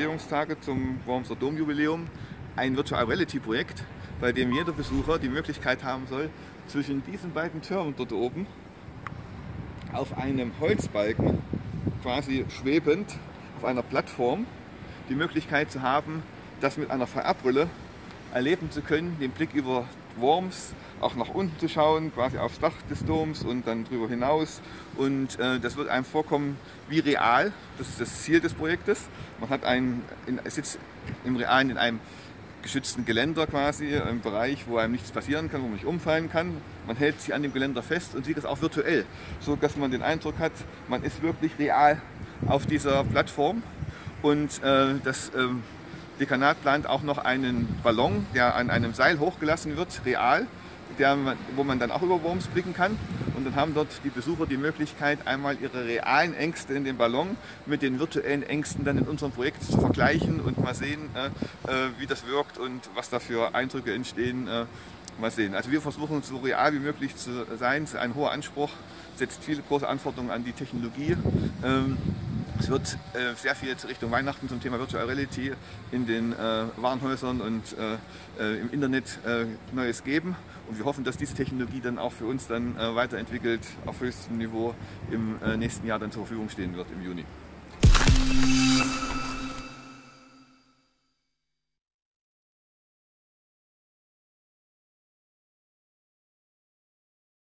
Jubiläumstage zum Wormser Domjubiläum. Ein Virtual Reality Projekt, bei dem jeder Besucher die Möglichkeit haben soll, zwischen diesen beiden Türmen dort oben auf einem Holzbalken quasi schwebend auf einer Plattform die Möglichkeit zu haben, das mit einer VR-Brille erleben zu können, den Blick über Worms auch nach unten zu schauen, quasi aufs Dach des Doms und dann drüber hinaus. Und äh, das wird einem vorkommen wie real. Das ist das Ziel des Projektes. Man hat einen, in, sitzt im Realen in einem geschützten Geländer quasi, im Bereich, wo einem nichts passieren kann, wo man nicht umfallen kann. Man hält sich an dem Geländer fest und sieht das auch virtuell, so dass man den Eindruck hat, man ist wirklich real auf dieser Plattform. Und äh, das äh, Dekanat plant auch noch einen Ballon, der an einem Seil hochgelassen wird, real, der, wo man dann auch über Worms blicken kann. Und dann haben dort die Besucher die Möglichkeit, einmal ihre realen Ängste in dem Ballon mit den virtuellen Ängsten dann in unserem Projekt zu vergleichen und mal sehen, äh, äh wie das wirkt und was da für Eindrücke entstehen. Äh, mal sehen. Also wir versuchen so real wie möglich zu sein. Ein hoher Anspruch, setzt viele große Anforderungen an die Technologie. Ähm, es wird äh, sehr viel jetzt Richtung Weihnachten zum Thema Virtual Reality in den äh, Warenhäusern und äh, äh im Internet äh, Neues geben. Und wir hoffen, dass diese Technologie dann auch für uns dann äh, weiterentwickelt auf höchstem Niveau im nächsten Jahr dann zur Verfügung stehen wird im Juni.